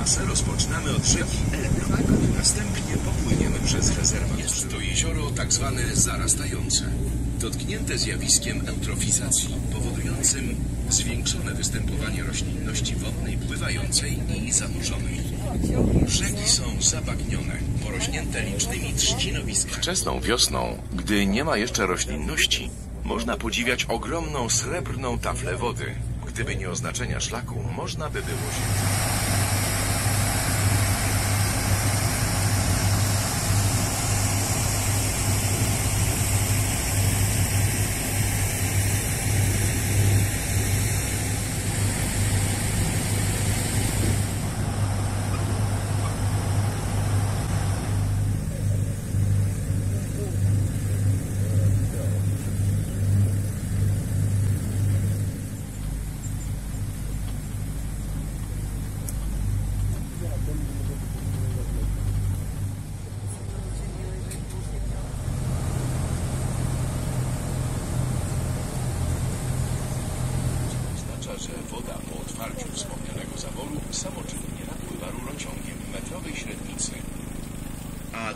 Trasę rozpoczynamy od rzeki Elb. Następnie popłyniemy przez rezerwat. Jest to jezioro tak zwane zarastające, dotknięte zjawiskiem eutrofizacji, powodującym zwiększone występowanie roślinności wodnej pływającej i zanurzonej. Rzeki są zabagnione, porośnięte licznymi trzcinowiskami. Wczesną wiosną, gdy nie ma jeszcze roślinności, można podziwiać ogromną srebrną taflę wody. Gdyby nie oznaczenia szlaku, można by było się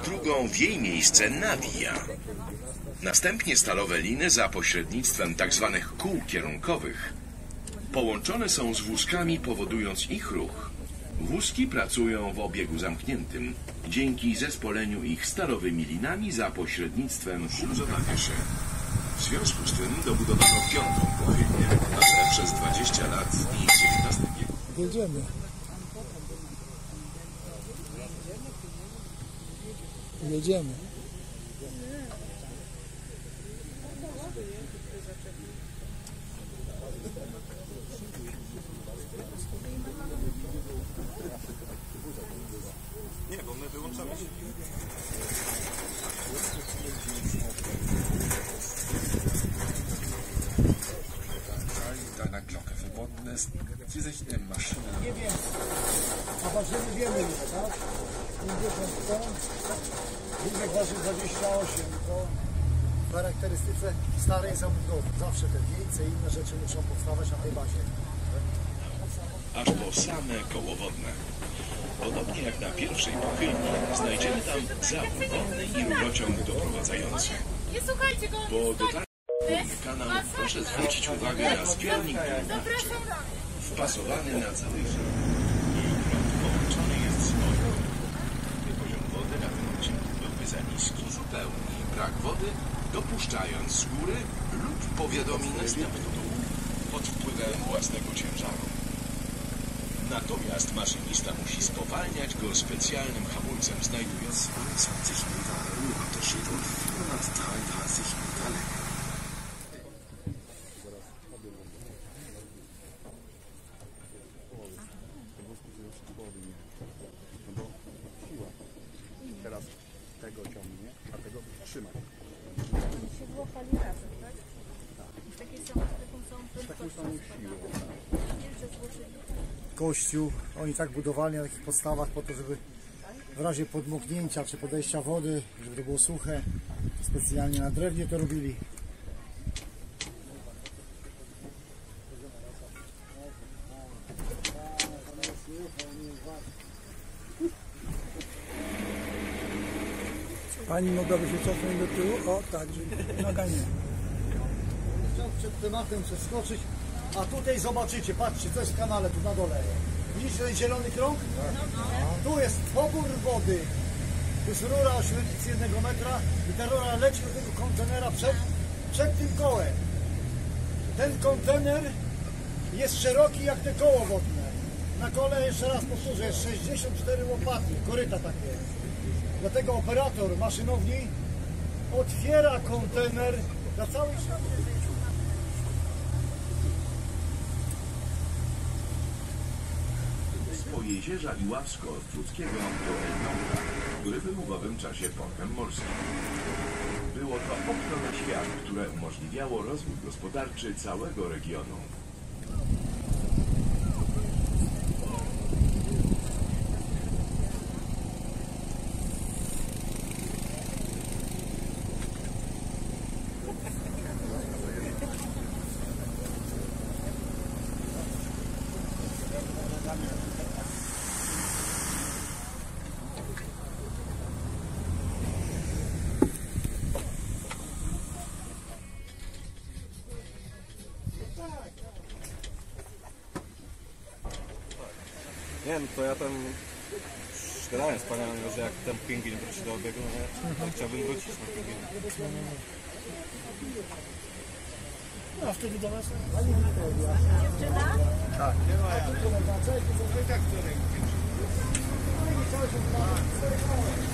drugą w jej miejsce nawija. Następnie stalowe liny za pośrednictwem tzw. kół kierunkowych połączone są z wózkami, powodując ich ruch. Wózki pracują w obiegu zamkniętym dzięki zespoleniu ich stalowymi linami za pośrednictwem śluzowania się. W związku z tym dobudowano piątą pochylnię, przez 20 lat i XIX wieku. Jedziemy. Jedziemy. deiner Glocke verbunden ist, die sich im Maschinen Zobaczymy, wiemy ile, tak? 50 ton. Długie waży 28 to w charakterystyce starej zabudowy. Zawsze te wieńce i inne rzeczy muszą powstawać na tej bazie. aż po same koło wodne. Podobnie jak na pierwszej pochylni, znajdziemy tam zawór wodny i rurociąg doprowadzający. Nie słuchajcie go! Po dotarciu do kanał proszę zwrócić uwagę na zbiornik wpasowany na cały. Jej prąd połączony jest z wodą. Gdyby poziom wody na tym odcinku byłby za niski, zupełnie dopuszczając z góry lub powiadomi następną pod wpływem własnego ciężaru. Natomiast maszynista musi spowalniać go specjalnym hamulcem, znajdując 20 Meter Höhenunterschied und 433 Meter Länge. Ciągnie, a tego trzyma. się złapali razem, tak? Z takiej samej, taką samą prędkością złożyli. Kościół, oni tak budowali na takich podstawach po to, żeby w razie podmoknięcia czy podejścia wody, żeby to było suche, specjalnie na drewnie to robili. Pani mogłaby się cofnąć do tyłu? O, tak, żeby noga nie. Chciał przed tematem przeskoczyć, a tutaj zobaczycie, patrzcie, co jest w kanale tu na dole. Widzicie ten zielony krąg? Tu jest pobór wody. Tu jest rura o średnicy jednego metra i ta rura leci do tego kontenera przed, przed tym kołem. Ten kontener jest szeroki jak te koło wodne. Na kole, jeszcze raz powtórzę, jest 64 łopaty, koryta takie. Dlatego operator maszynowni otwiera kontener na cały świat. z Pojezierza Iławsko-Ostruckiego do Elbląga, który był w owym czasie portem morskim. Było to okno na świat, które umożliwiało rozwój gospodarczy całego regionu. Nie no to ja tam gadałem z panią, że jak ten pingwin wróci do obiegu, no nie, to chciałbym wrócić na pingwin. A wtedy do nas? Pochylnia Buczyniec. To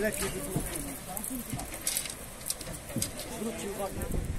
Lepiej było. Zwróćcie uwagę.